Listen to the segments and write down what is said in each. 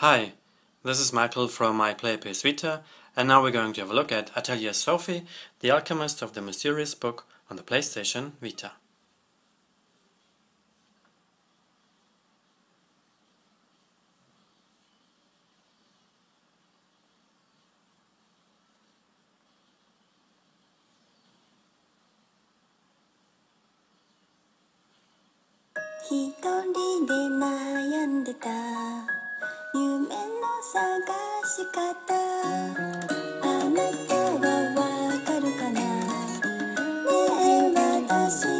Hi, this is Michael from my Vita, and now we're going to have a look at Atelier Sophie, the alchemist of the mysterious book on the PlayStation Vita.「see.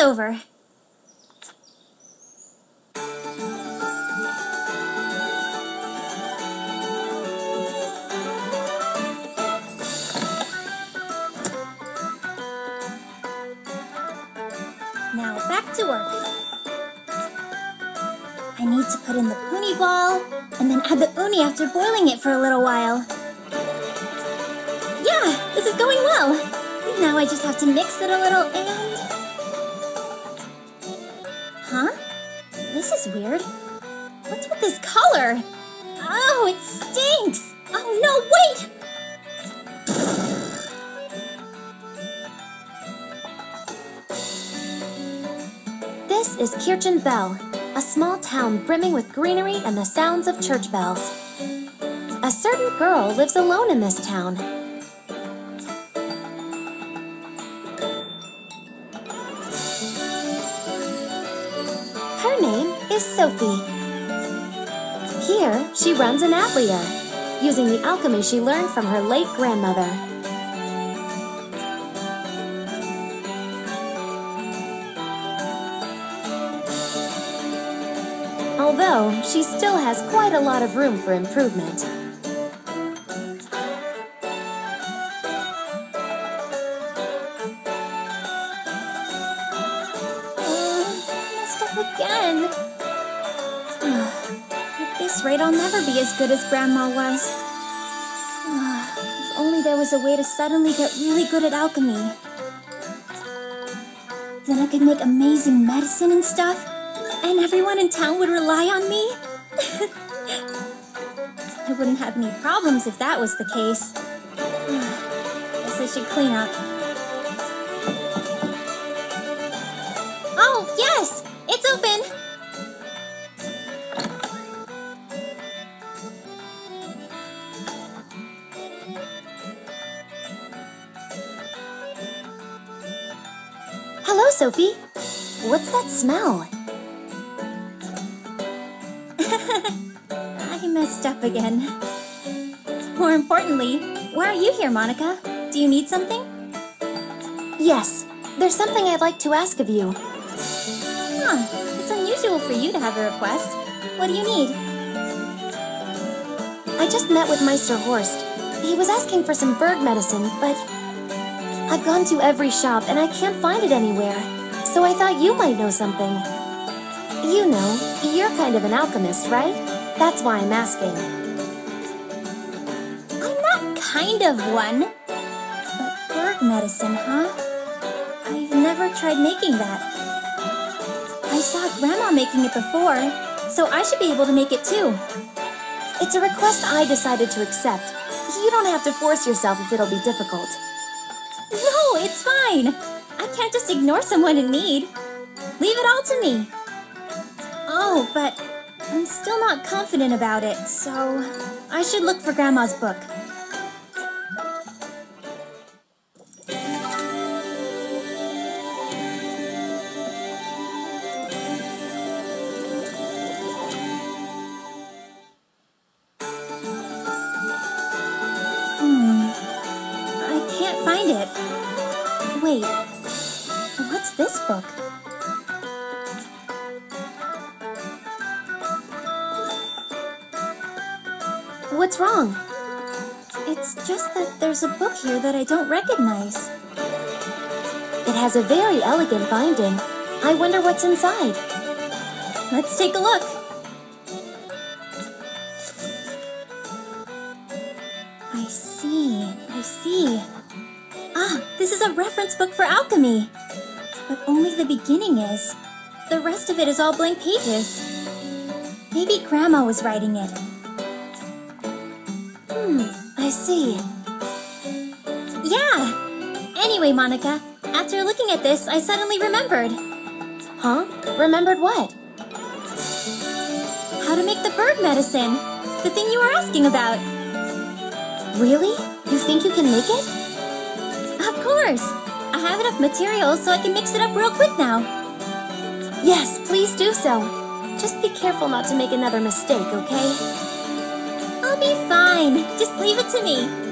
Over. Now back to work. I need to put in the uni ball and then add the uni after boiling it for a little while. Yeah, this is going well. Now I just have to mix it a little and... This is weird. What's with this color? Oh, it stinks! Oh no, wait! This is Kirchen Bell, a small town brimming with greenery and the sounds of church bells. A certain girl lives alone in this town. Sophie. Here, she runs an atelier, using the alchemy she learned from her late grandmother. Although, she still has quite a lot of room for improvement. Uh, again. Rate, I'll never be as good as Grandma was. Ah, if only there was a way to suddenly get really good at alchemy. Then I could make amazing medicine and stuff, and everyone in town would rely on me. I wouldn't have any problems if that was the case. Guess I should clean up. Sophie. What's that smell? I messed up again. More importantly, why are you here, Monica? Do you need something? Yes, there's something I'd like to ask of you. Huh, it's unusual for you to have a request. What do you need? I just met with Meister Horst. He was asking for some bird medicine, but I've gone to every shop and I can't find it anywhere. So I thought you might know something. You know, you're kind of an alchemist, right? That's why I'm asking. I'm not kind of one. But bird medicine, huh? I've never tried making that. I saw Grandma making it before, so I should be able to make it too. It's a request I decided to accept. You don't have to force yourself if it'll be difficult. No, it's fine. I can't just ignore someone in need. Leave it all to me. Oh, but I'm still not confident about it, so I should look for Grandma's book. Book? What's wrong? It's just that there's a book here that I don't recognize. It has a very elegant binding. I wonder what's inside. Let's take a look. I see, I see. Ah, this is a reference book for alchemy. Only the beginning is. The rest of it is all blank pages. Maybe Grandma was writing it. Hmm, I see. Yeah! Anyway, Monica, after looking at this, I suddenly remembered Huh? Remembered what? how to make the bird medicine. The thing you were asking about. Really? You think you can make it? Of course! Have enough materials so I can mix it up real quick now. Yes, please do so. Just be careful not to make another mistake, okay? I'll be fine. Just leave it to me.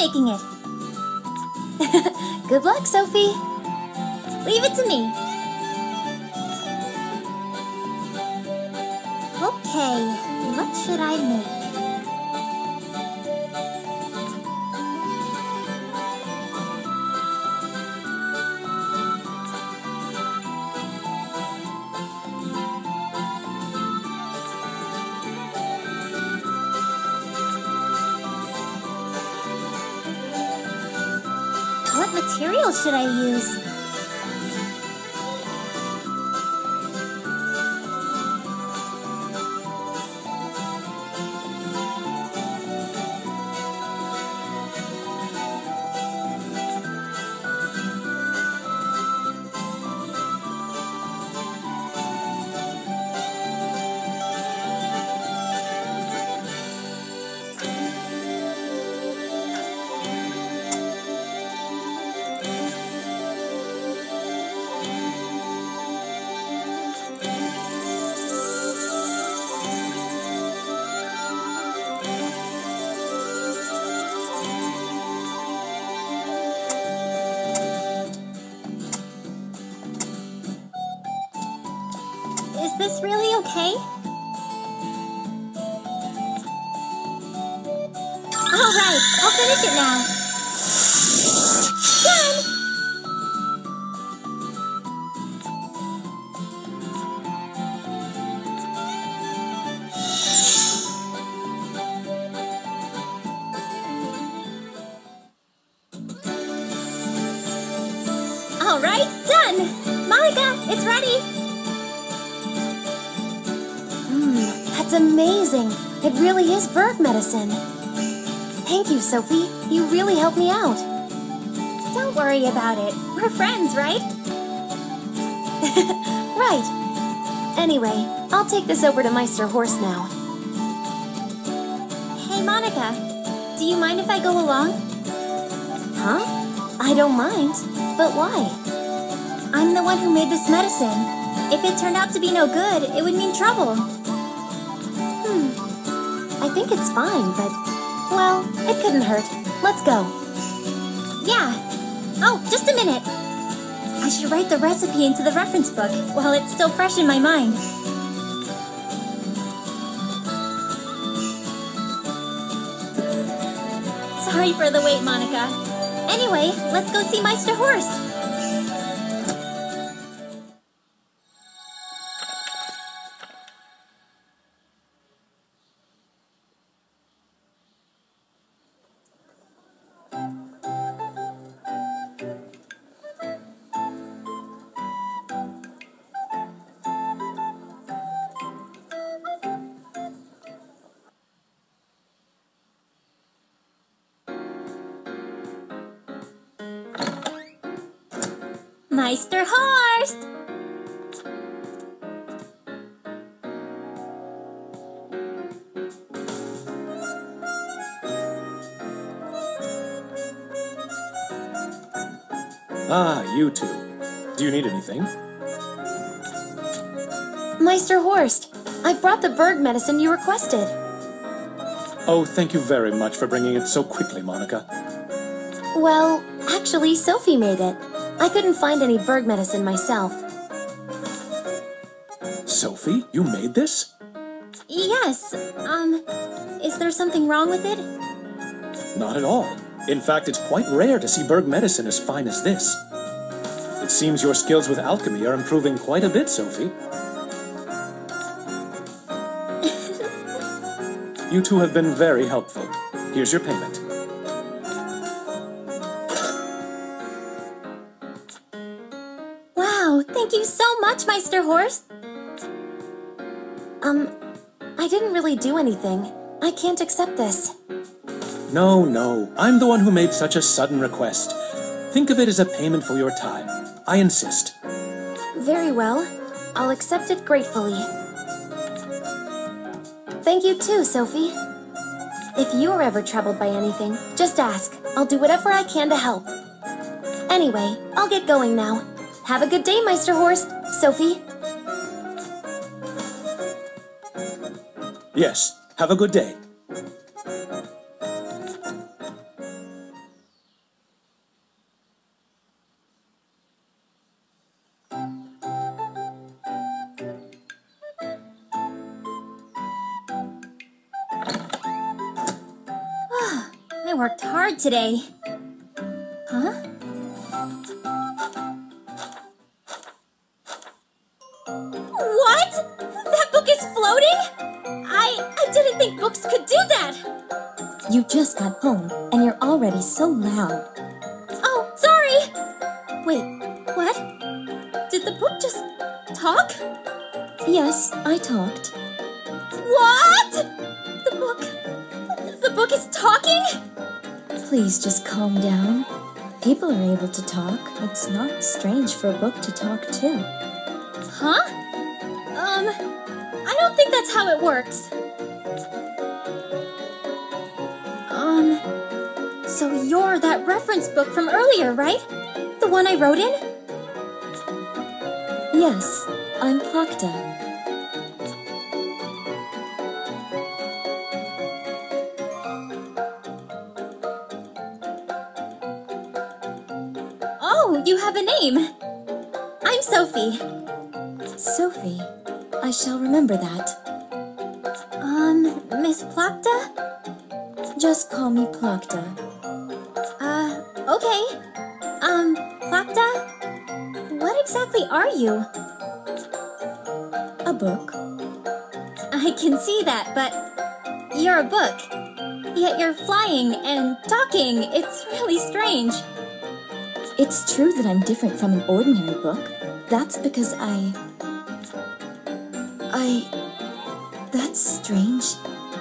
Making it. Good luck, Sophie. Leave it to me. Okay, what should I make? Should I use? I'll finish it now. Done! All right, done! Monica, it's ready! Mmm, that's amazing. It really is bird medicine. Thank you, Sophie. You really helped me out. Don't worry about it. We're friends, right? Right. Anyway, I'll take this over to Meister Horst now. Hey, Monica. Do you mind if I go along? Huh? I I don't mind. But why? I'm the one who made this medicine. If it turned out to be no good, it would mean trouble. Hmm. I think it's fine, but. Well, it couldn't hurt. Let's go. Yeah. Oh, just a minute. I should write the recipe into the reference book while it's still fresh in my mind. Sorry for the wait, Monica. Anyway, let's go see Meister Horst. Meister Horst! Ah, you two. Do you need anything? Meister Horst, I brought the Berg medicine you requested. Oh, thank you very much for bringing it so quickly, Monica. Well, actually, Sophie made it. I couldn't find any Berg medicine myself. Sophie, you made this? Yes, um, is there something wrong with it? Not at all. In fact, it's quite rare to see Berg medicine as fine as this. It seems your skills with alchemy are improving quite a bit, Sophie. you two have been very helpful. Here's your payment. Much, Meister Horst. Um, I didn't really do anything. I can't accept this. No, no. I'm the one who made such a sudden request. Think of it as a payment for your time. I insist. Very well. I'll accept it gratefully. Thank you too, Sophie. If you're ever troubled by anything, just ask. I'll do whatever I can to help. Anyway, I'll get going now. Have a good day, Meister Horst. Sophie. Yes, have a good day. Ah, I worked hard today. Could do that. You just got home, and you're already so loud. Oh, sorry. Wait, what? Did the book just talk? Yes, I talked. What? The book The book is talking? Please just calm down. People are able to talk. It's not strange for a book to talk too. Huh? Um, I don't think that's how it works. So you're that reference book from earlier, right? The one I wrote in? Yes, I'm Plakta. Oh, you have a name. I'm Sophie. Sophie. I shall remember that. Um, Miss Plakta? Just call me Plakta. Okay. Um, Plakta? What exactly are you? A book. I can see that, but you're a book. Yet you're flying and talking. It's really strange. It's true that I'm different from an ordinary book. That's because I. I. That's strange.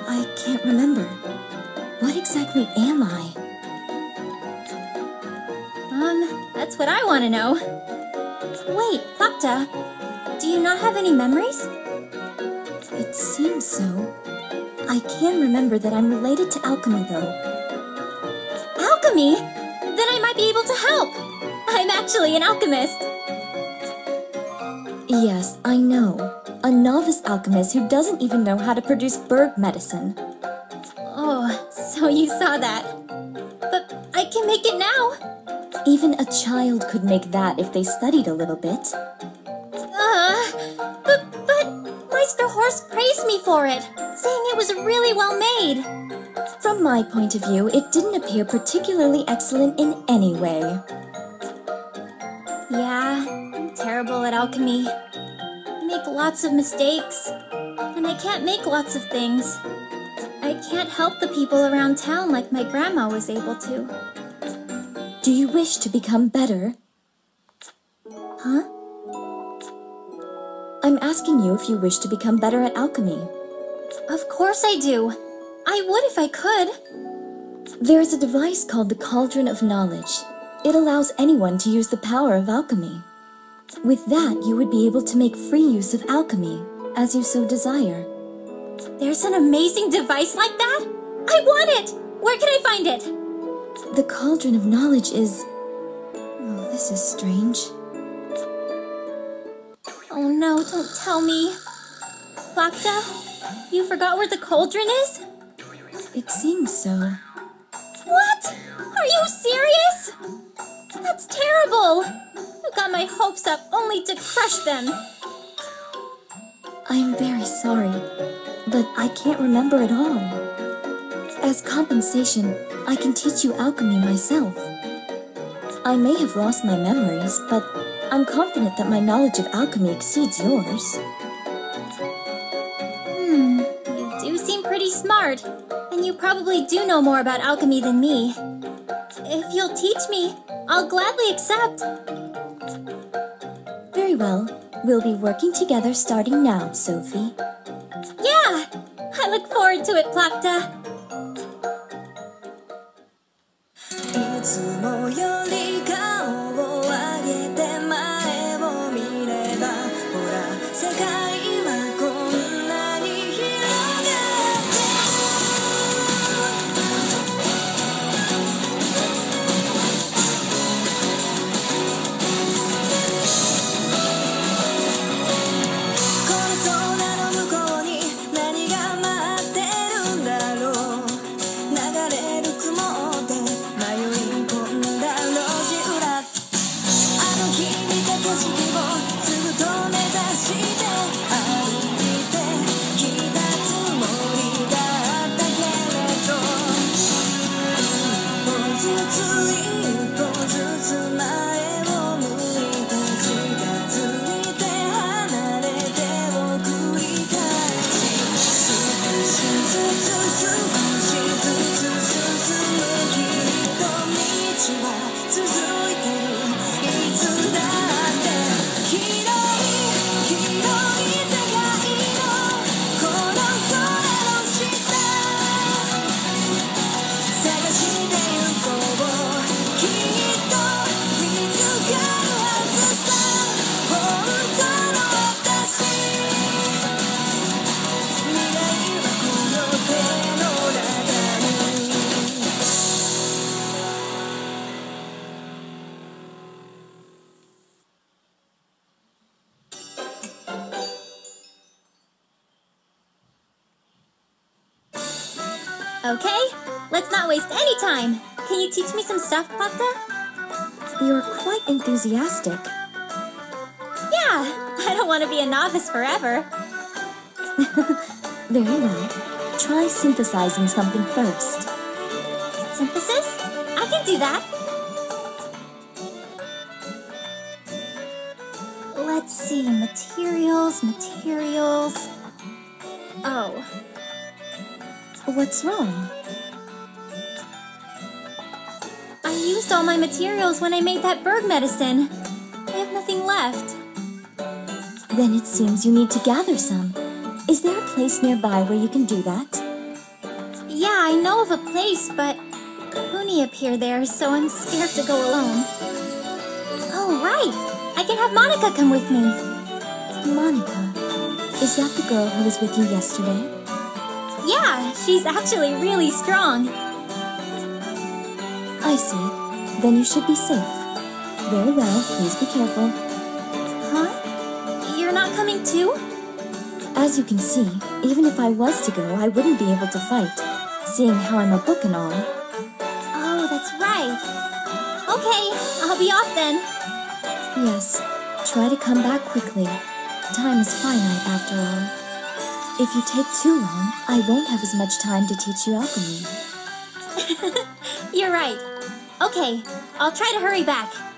I can't remember. What exactly am I? That's what I want to know. Wait, Plakta, do you not have any memories? It seems so. I can remember that I'm related to alchemy, though. Alchemy? Then I might be able to help. I'm actually an alchemist. Yes, I know. A novice alchemist who doesn't even know how to produce berg medicine. Oh, so you saw that. But I can make it now. Even a child could make that if they studied a little bit. Uh, but, but Meister Horst praised me for it, saying it was really well made. From my point of view, it didn't appear particularly excellent in any way. Yeah, I'm terrible at alchemy. I make lots of mistakes, and I can't make lots of things. I can't help the people around town like my grandma was able to. Do you wish to become better? Huh? I'm asking you if you wish to become better at alchemy. Of course I do. I would if I could. There is a device called the Cauldron of Knowledge. It allows anyone to use the power of alchemy. With that, you would be able to make free use of alchemy, as you so desire. There's an amazing device like that? I want it! Where can I find it? The Cauldron of Knowledge is. Oh, this is strange. Oh no, don't tell me. Plakta, you forgot where the cauldron is? It seems so. What? Are you serious? That's terrible. I got my hopes up only to crush them. I am very sorry, but I can't remember at all. As compensation, I can teach you alchemy myself. I may have lost my memories, but I'm confident that my knowledge of alchemy exceeds yours. Hmm, you do seem pretty smart, and you probably do know more about alchemy than me. If you'll teach me, I'll gladly accept. Very well. We'll be working together starting now, Sophie. Yeah! I look forward to it, Plakta. 子们。possible. Stuff, Plakta? You're quite enthusiastic. Yeah, I don't want to be a novice forever. Very well. Try synthesizing something first. Synthesis? I can do that. Let's see, materials, materials. Oh, What's wrong? Used all my materials when I made that bird medicine. I have nothing left. Then it seems you need to gather some. Is there a place nearby where you can do that? Yeah, I know of a place, but Uni appeared there, so I'm scared to go alone. Oh, right! I can have Monica come with me. Monica. Is that the girl who was with you yesterday? Yeah, she's actually really strong. I see. Then you should be safe. Very well, please be careful. Huh? You're not coming too? As you can see, even if I was to go, I wouldn't be able to fight, seeing how I'm a book and all. Oh, that's right. Okay, I'll be off then. Yes, try to come back quickly. Time is finite after all. If you take too long, I won't have as much time to teach you alchemy. You're right. Okay, I'll try to hurry back.